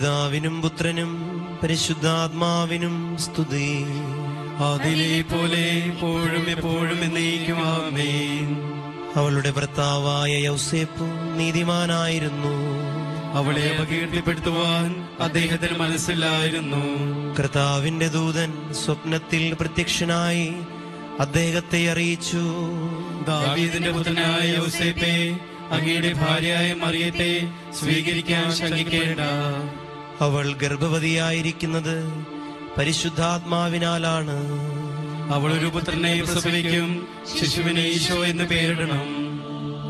പിതാവിനും പുത്രനും പരിശുദ്ധാത്മാവിനും സ്തുതി. അതിലെ പോലെ എപ്പോഴും എപ്പോഴും എന്നേക്കുമാമേ അവളുടെ ഭർത്താവായ യൗസേപ്പ് നീതിമാനായിരുന്നു. അവളെ അപകീർത്തിപ്പെടുത്തുവാൻ അദ്ദേഹത്തിന് മനസ്സിലായിരുന്നു കർത്താവിന്റെ ദൂതൻ സ്വപ്നത്തിൽ പ്രത്യക്ഷനായി അദ്ദേഹത്തെ അറിയിച്ചു. ദാവീദിന്റെ പുത്രനായ യൗസേപ്പെ അങ്ങയുടെ ഭാര്യയായ മറിയത്തെ സ്വീകരിക്കാൻ ശങ്കിക്കേണ്ട. അവൾ ഗർഭവതിയായിരിക്കുന്നത് പരിശുദ്ധാത്മാവിനാലാണ്. അവൾ ഒരു പുത്രനെ പ്രസവിക്കും ശിശുവിനെ ഈശോ എന്ന് പേരിടണം.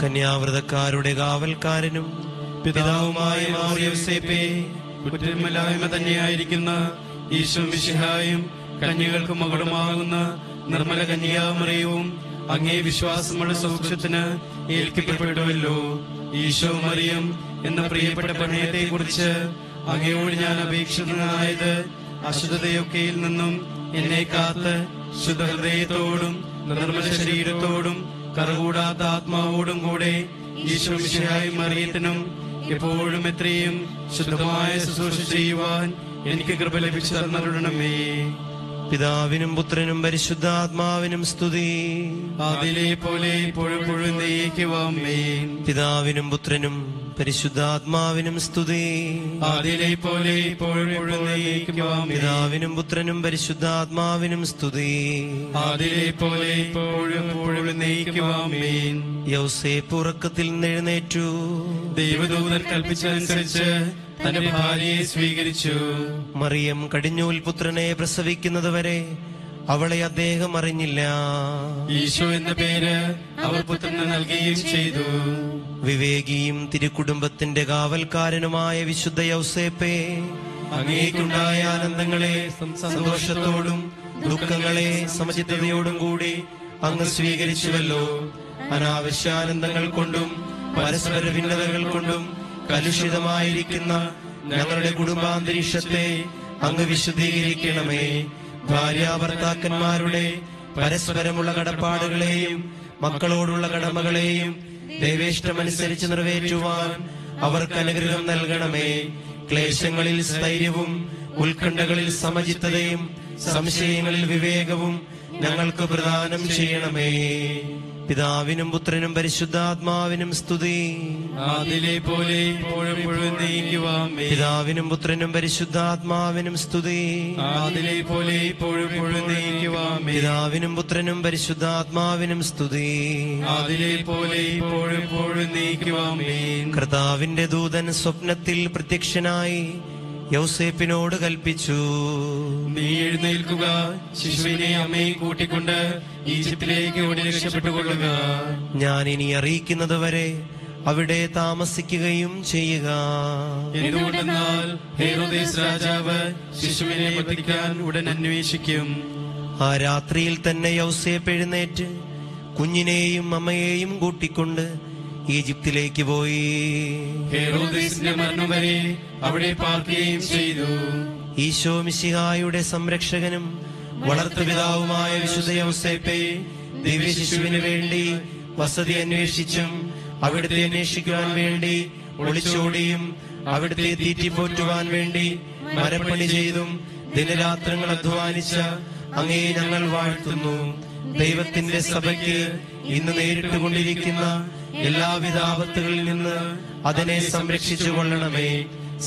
കന്യാവ്രതക്കാരുടെ കാവൽക്കാരനും പിതാവുമായ മാറിയോസേപ്പെ കുറ്റമില്ലായ്മ തന്നെയായിരിക്കുന്ന ഈശോ മിശിഹായും കന്യകൾക്ക് മകളുമാകുന്ന നിർമ്മല കന്യാമറിയവും അങ്ങേ വിശ്വാസമുള്ള സൗഖ്യത്തിന് ഏൽക്കപ്പെട്ടുവല്ലോ. ഈശോ മറിയം എന്ന പ്രിയപ്പെട്ട പ്രണയത്തെ കുറിച്ച് അങ്ങയോട് ഞാൻ അപേക്ഷിതനായത് അശുദ്ധതയൊക്കെയിൽ നിന്നും എന്നെ കാത്ത് ശുദ്ധഹൃദയത്തോടും നിർമ്മല ശരീരത്തോടും കറുകൂടാത്ത ആത്മാവോടും കൂടെ ഈശോ അറിയത്തിനും എപ്പോഴും എത്രയും ശുദ്ധമായ ശുശ്രൂഷ ചെയ്യുവാൻ എനിക്ക് കൃപ ലഭിച്ചു തന്നരുടണമേ പിതാവിനും പുത്രനും പരിശുദ്ധാത്മാവിനും സ്തുതി. അതിലെ പോലെ ഇപ്പോഴും പിതാവിനും പുത്രനും പരിശുദ്ധാത്മാവിനും സ്തുതി. ആദിലെ പോലെ ഇപ്പോഴും പിതാവിനും പുത്രനും പരിശുദ്ധാത്മാവിനും സ്തുതി. ആദിലെ പോലെ ഇപ്പോഴും നെയ്ക്കുവാമേൻ യൗസേപ്പ് ഉറക്കത്തിൽ എഴുന്നേറ്റു. ദൈവദൂതൻ കൽപ്പിച്ചതനുസരിച്ച് തന്റെ ഭാര്യയെ സ്വീകരിച്ചു. മറിയം കടിഞ്ഞൂൽ പുത്രനെ പ്രസവിക്കുന്നതുവരെ അവളെ അദ്ദേഹം അറിഞ്ഞില്ല. ഈശോ എന്ന പേര് അവർ പുത്രന് നൽകുകയും ചെയ്തു. വിവേകിയും തിരുക്കുടുംബത്തിന്റെ കാവൽക്കാരനുമായ വിശുദ്ധ യൗസേപ്പേ അങ്ങേക്കുണ്ടായ ആനന്ദങ്ങളെ സന്തോഷത്തോടും ദുഃഖങ്ങളെ സമചിത്തതയോടും കൂടി അങ്ങ് സ്വീകരിച്ചുവല്ലോ. അനാവശ്യാനന്ദങ്ങൾ കൊണ്ടും പരസ്പര ഭിന്നതകൾ കൊണ്ടും കലുഷിതമായിരിക്കുന്ന ഞങ്ങളുടെ കുടുംബാന്തരീക്ഷത്തെ അങ്ങ് വിശുദ്ധീകരിക്കണമേ. ഭാര്യാഭർത്താക്കന്മാരുടെ പരസ്പരമുള്ള കടപ്പാടുകളെയും മക്കളോടുള്ള കടമകളെയും ദൈവേഷ്ടമനുസരിച്ച് നിറവേറ്റുവാൻ അവർക്ക് അനുഗ്രഹം നൽകണമേ. ക്ലേശങ്ങളിൽ സ്ഥൈര്യവും ഉത്കണ്ഠകളിൽ സമചിത്തതയും സംശയങ്ങളിൽ വിവേകവും ഞങ്ങൾക്ക് പ്രദാനം ചെയ്യണമേ. പിതാവിനും പുത്രനും പരിശുദ്ധാത്മാവിനും സ്തുതി. അതിലെ പോലെ പിതാവിനും പുത്രനും പരിശുദ്ധാത്മാവിനും സ്തുതി. അതിലെ പോലെ പിതാവിനും പുത്രനും പരിശുദ്ധാത്മാവിനും സ്തുതി. അതിലെ പോലെ കർത്താവിന്റെ ദൂതൻ സ്വപ്നത്തിൽ പ്രത്യക്ഷനായി യൗസേപ്പിനോട് കൽപ്പിച്ചു. നീ എഴുന്നേൽക്കുക. ശിശുവിനെ അമ്മയെ കൂട്ടിക്കൊണ്ട് ഈജിപ്തിലേക്ക് ഓടി രക്ഷപ്പെട്ടുകൊള്ളുക. ഞാൻ ഇനി അറിയിക്കുന്നത് വരെ അവിടെ താമസിക്കുകയും ചെയ്യുക. എന്തുകൊണ്ടെന്നാൽ ഹേറോദേസ് രാജാവ് ശിശുവിനെ വധിക്കാൻ ഉടൻ അന്വേഷിക്കും. ആ രാത്രിയിൽ തന്നെ യൗസേപ്പ് എഴുന്നേറ്റ് കുഞ്ഞിനെയും അമ്മയെയും കൂട്ടിക്കൊണ്ട് ഈജിപ്തിലേക്ക് പോയി. ഹേറോദേസിന്റെ മരണം വരെ അവിടെ പാർക്കുകയും ചെയ്തു. ഈശോ മിശിഹായുടെ സംരക്ഷകനും വളർത്തുപിതാവുമായ വിശുദ്ധ യൗസേപ്പെ ദിവ്യശിശുവിന് വേണ്ടി വസതി അന്വേഷിച്ചും അവിടുത്തെ അന്വേഷിക്കുവാൻ വേണ്ടി ഒളിച്ചോടിയും അവിടുത്തെ തീറ്റിപ്പോറ്റുവാൻ വേണ്ടി മരപ്പണി ചെയ്തും ദിനരാത്രങ്ങൾ അധ്വാനിച്ച അങ്ങേ ഞങ്ങൾ വാഴ്ത്തുന്നു. ദൈവത്തിന്റെ സഭയ്ക്ക് ഇന്ന് നേരിട്ട് കൊണ്ടിരിക്കുന്ന എല്ലാവിധ ആപത്തുകളിൽ നിന്ന് അതിനെ സംരക്ഷിച്ചു കൊള്ളണമേ.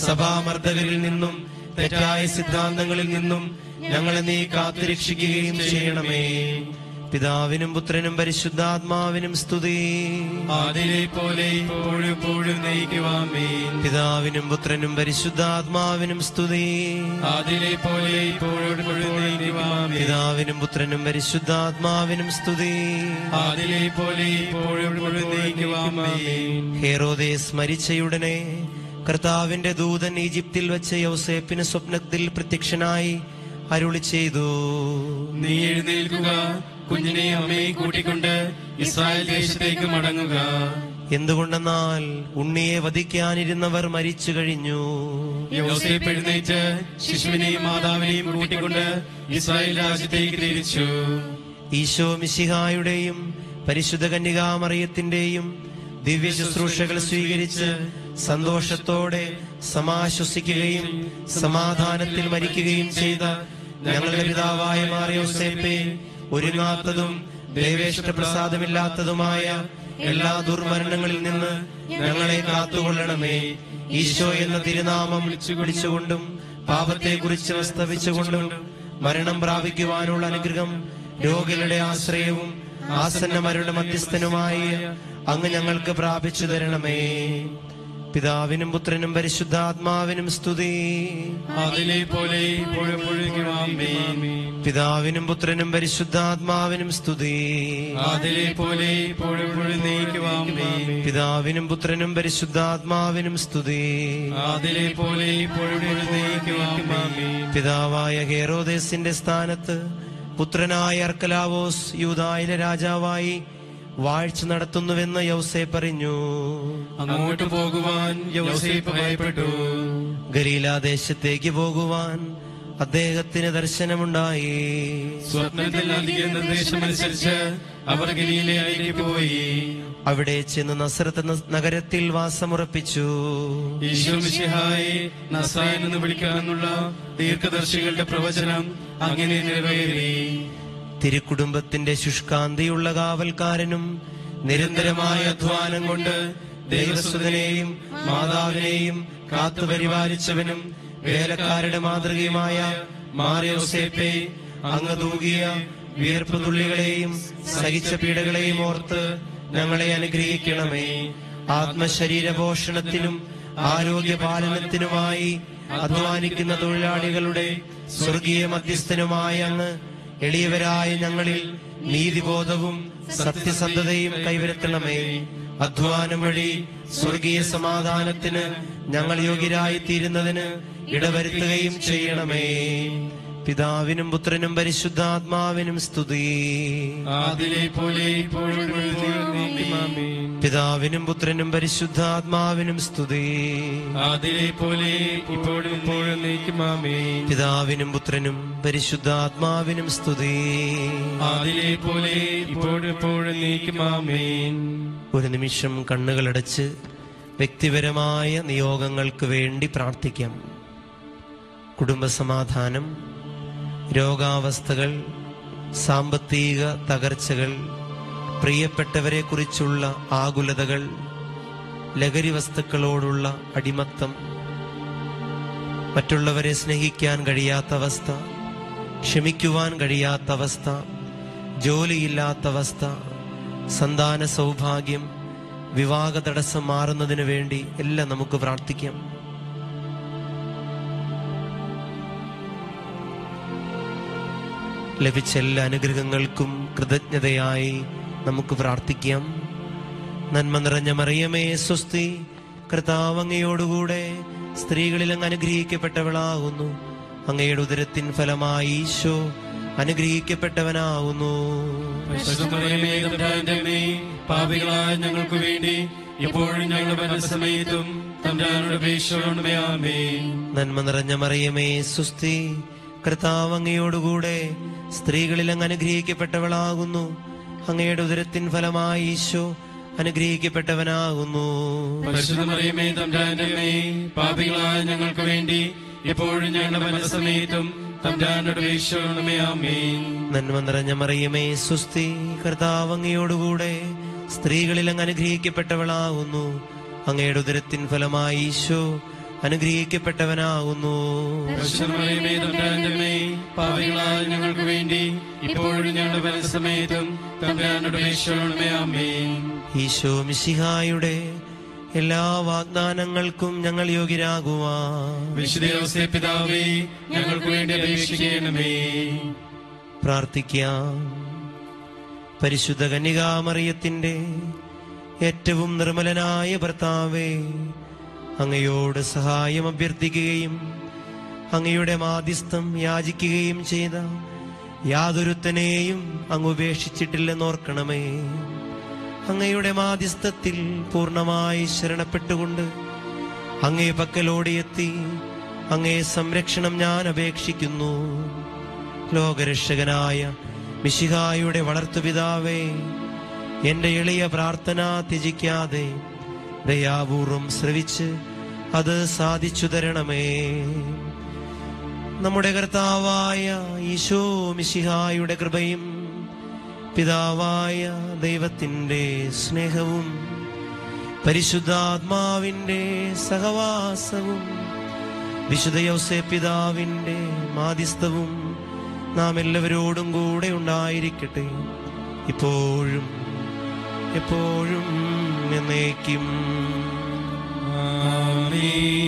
സഭാമർദ്ദകരിൽ നിന്നും തെറ്റായ സിദ്ധാന്തങ്ങളിൽ നിന്നും ഞങ്ങളെ നീ കാത്തുരക്ഷിക്കുകയും ചെയ്യണമേ. പിതാവിനും പുത്രനും പരിശുദ്ധാത്മാവിനും സ്തുതി. അതിലെ പോലെ ഇപ്പോഴും എപ്പോഴും നയിക്കുവാമേ. പിതാവിനും പുത്രനും പരിശുദ്ധാത്മാവിനും സ്തുതി. അതിലെ പോലെ ഇപ്പോഴും നയിക്കുവാമേ. പിതാവിനും പുത്രനും പരിശുദ്ധാത്മാവിനും സ്തുതി. അതിലെ പോലെ ഇപ്പോഴും സ്മരിച്ചയുടനെ നയിക്കുവാമേ. ഹേറോദേസ് മരിച്ചയുടനെ കർത്താവിന്റെ ദൂതൻ ഈജിപ്തിൽ വെച്ച് യൗസേപ്പിന് സ്വപ്നത്തിൽ പ്രത്യക്ഷനായി അരുളി ചെയ്തു. നീ എഴുന്നേൽക്കുക കുഞ്ഞിനെ അമ്മയെ കൂട്ടിക്കൊണ്ട് ഇസ്രായേൽ ദേശത്തേക്ക് മടങ്ങുക. എന്തുകൊണ്ടെന്നാൽ ഉണ്ണിയെ വധിക്കാനിരുന്നവർ മരിച്ചു കഴിഞ്ഞു. യോസേപ്പ് എഴുന്നേറ്റ് ശിശുവിനെയും മാതാവിനെയും കൂട്ടിക്കൊണ്ട് ഇസ്രായേൽ രാജ്യത്തേക്ക് തിരിച്ചു. ഈശോ മിശിഹായുടെയും പരിശുദ്ധ കന്യകാമറിയത്തിന്റെയും ദിവ്യ ശുശ്രൂഷകൾ സ്വീകരിച്ച് സന്തോഷത്തോടെ സമാശ്വസിക്കുകയും സമാധാനത്തിൽ മരിക്കുകയും ചെയ്ത ഞങ്ങളുടെ പിതാവായ മാറിയോസേപ്പെ ഒരുങ്ങാത്തതും ദേവേഷ്ട പ്രസാദമില്ലാത്തതുമായ എല്ലാ ദുർമരണങ്ങളിൽ നിന്ന് ഞങ്ങളെ കാത്തുകൊള്ളണമേ. ഈശോ എന്ന തിരുനാമം വിളിച്ചുകൊണ്ടും പാപത്തെ കുറിച്ച് വസ്തവിച്ചുകൊണ്ടും മരണം പ്രാപിക്കുവാനുള്ള അനുഗ്രഹം രോഗികളുടെ ആശ്രയവും ആസന്നമരുടെ മധ്യസ്ഥനുമായി അങ്ങ് ഞങ്ങൾക്ക് പ്രാപിച്ചു തരണമേ. പിതാവിനും പുത്രനും പരിശുദ്ധാത്മാവിനും സ്തുതി. അതിലെ പോലെ പിതാവിനും പുത്രനും പരിശുദ്ധാത്മാവിനും സ്തുതി. അതിലെ പോലെ പിതാവിനും പുത്രനും പരിശുദ്ധാത്മാവിനും സ്തുതി. അതിലെ പോലെ പിതാവായ ഹേറോദേസിന്റെ സ്ഥാനത്ത് പുത്രനായ അർക്കലാവോസ് യൂതായിലെ രാജാവായി വാഴ്ച നടത്തുന്നുവെന്ന് യൗസേ പറഞ്ഞു. അങ്ങോട്ട് പോകുവാൻ യോസേപ്പ് ഭയപ്പെട്ടു. ഗലീലാദേശത്തേക്ക് പോകുവാൻ അദ്ദേഹത്തിന് ദർശനമുണ്ടായി. സ്വപ്നത്തിൽ നൽകിയ നിർദ്ദേശമനുസരിച്ച് അവർ ഗലീലയിലേക്ക് പോയി. അവിടെ ചെന്ന് നസ്രത്ത് നഗരത്തിൽ വാസമുറപ്പിച്ചു. എന്ന് വിളിക്കാമെന്നുള്ള ദീർഘദർശികളുടെ പ്രവചനം അങ്ങനെ നിറവേറി. തിരുക്കുടുംബത്തിന്റെ ശുഷ്കാന്തിയുള്ള കാവൽക്കാരനും നിരന്തരമായ അധ്വാനം കൊണ്ട് ദൈവസുതനെയും മാതാവിനെയും കാത്തുപരിപാലിച്ചവനും വേലക്കാരുടെ മാതൃകയുമായ മാറിയോസേപ്പെ അങ്ങ് തൂകിയ വിയർപ്പ് തുള്ളികളെയും സഹിച്ച പീഡകളെയും ഓർത്ത് ഞങ്ങളെ അനുഗ്രഹിക്കണമേ. ആത്മശരീര പോഷണത്തിനും ആരോഗ്യ പാലനത്തിനുമായി അധ്വാനിക്കുന്ന തൊഴിലാളികളുടെ സ്വർഗീയ മധ്യസ്ഥനുമായ അങ്ങ് എളിയവരായ ഞങ്ങളിൽ നീതിബോധവും സത്യസന്ധതയും കൈവരുത്തണമേ. അധ്വാനം വഴി സ്വർഗീയ സമാധാനത്തിന് ഞങ്ങൾ യോഗ്യരായി തീരുന്നതിന് ഇടവരുത്തുകയും ചെയ്യണമേ. പിതാവിനും പുത്രനും പരിശുദ്ധാത്മാവിനും സ്തുതി. പോലെ പിതാവിനും പുത്രനും പരിശുദ്ധാത്മാവിനും സ്തുതി. പോലെ ഇപ്പോഴും പിതാവിനും പുത്രനും പരിശുദ്ധാത്മാവിനും സ്തുതി. പോലെ ഇപ്പോഴും ഒരു നിമിഷം കണ്ണുകളടച്ച് വ്യക്തിപരമായ നിയോഗങ്ങൾക്ക് വേണ്ടി പ്രാർത്ഥിക്കാം. കുടുംബസമാധാനം രോഗാവസ്ഥകൾ സാമ്പത്തിക തകർച്ചകൾ പ്രിയപ്പെട്ടവരെ കുറിച്ചുള്ള ആകുലതകൾ ലഹരി വസ്തുക്കളോടുള്ള അടിമത്തം മറ്റുള്ളവരെ സ്നേഹിക്കാൻ കഴിയാത്ത അവസ്ഥ ക്ഷമിക്കുവാൻ കഴിയാത്ത അവസ്ഥ ജോലിയില്ലാത്ത അവസ്ഥ സന്താന സൗഭാഗ്യം വിവാഹ തടസ്സം മാറുന്നതിന് വേണ്ടി എല്ലാം നമുക്ക് പ്രാർത്ഥിക്കാം. ലഭിച്ച എല്ലാ അനുഗ്രഹങ്ങൾക്കും കൃതജ്ഞതയായി നമുക്ക് പ്രാർത്ഥിക്കാം. നന്മ നിറഞ്ഞ മറിയമേ സ്വസ്തി കർത്താവങ്ങയോടുകൂടെ സ്ത്രീകളിൽ അങ്ങ് അനുഗ്രഹിക്കപ്പെട്ടവളാകുന്നു. അങ്ങയുടെ ഉദരത്തിൻ ഫലമായി ഈശോ അനുഗ്രഹിക്കപ്പെട്ടവനാകുന്നു. പാപികളായ ഞങ്ങൾക്ക് വേണ്ടി ഇപ്പോഴും ഞങ്ങളുടെ നന്മ നിറഞ്ഞ മറിയമേ സുസ്തി കർത്താവ് അങ്ങയോടുകൂടെ സ്ത്രീകളിൽ അങ്ങ് അനുഗ്രഹിക്കപ്പെട്ടവളാകുന്നു. അങ്ങയുടെ ഉദരത്തിൻ ഫലമായി ഈശോ അനുഗ്രഹിക്കപ്പെട്ടവനാകുന്നു. പരിശുദ്ധമറിയമേ തമ്പ്രാന്റെ അമ്മേ പാപികളായ ഞങ്ങൾക്ക് വേണ്ടി എപ്പോഴും ഞങ്ങളുടെ മനസ്സമേറ്റും നന്മ നിറഞ്ഞ മറിയമേ സുസ്തി കർത്താവ് അങ്ങയോടുകൂടെ സ്ത്രീകളിൽ അങ്ങ് അനുഗ്രഹിക്കപ്പെട്ടവളാകുന്നു. അങ്ങയുടെ ഉദരത്തിൻ ഫലമായി ഈശോ അനുഗ്രഹിക്കപ്പെട്ടവനാകുന്നു. ഞങ്ങൾക്ക് വേണ്ടി ഇപ്പോഴും ഞങ്ങളുടെ ആമേൻ. ഈശോ മിശിഹായുടെ എല്ലാ വാഗ്ദാനങ്ങൾക്കും ഞങ്ങൾ യോഗ്യരാകുവാ വിശുദ്ധ പിതാവേ ഞങ്ങൾക്ക് വേണ്ടി അപേക്ഷിക്കണമേ. പ്രാർത്ഥിക്കാം. പരിശുദ്ധ കന്യകാമറിയത്തിന്റെ ഏറ്റവും നിർമ്മലനായ ഭർത്താവേ അങ്ങയോട് സഹായം അഭ്യർത്ഥിക്കുകയും അങ്ങയുടെ മാധ്യസ്ഥം യാചിക്കുകയും ചെയ്ത യാതൊരുത്തനെയും അങ്ങ് ഉപേക്ഷിച്ചിട്ടില്ലെന്നോർക്കണമേ. അങ്ങയുടെ മാധ്യസ്ഥത്തിൽ പൂർണമായി ശരണപ്പെട്ടുകൊണ്ട് അങ്ങേ പക്കലോടിയെത്തി അങ്ങേ സംരക്ഷണം ഞാൻ അപേക്ഷിക്കുന്നു. ലോകരക്ഷകനായ മിശിഹായുടെ വളർത്തുപിതാവേ എന്റെ എളിയ പ്രാർത്ഥന ത്യജിക്കാതെ ദയാപൂർവം ശ്രവിച്ച് അത് സാധിച്ചു തരണമേ. നമ്മുടെ കർത്താവായ ഈശോ മിശിഹായുടെ കൃപയും പിതാവായ ദൈവത്തിന്റെ സ്നേഹവും പരിശുദ്ധാത്മാവിന്റെ സഹവാസവും വിശുദ്ധ യൗസെ പിതാവിന്റെ മാധ്യസ്ഥവും നാം എല്ലാവരോടും കൂടെ ഉണ്ടായിരിക്കട്ടെ. ഇപ്പോഴും എപ്പോഴും എന്നേക്കും ആമേൻ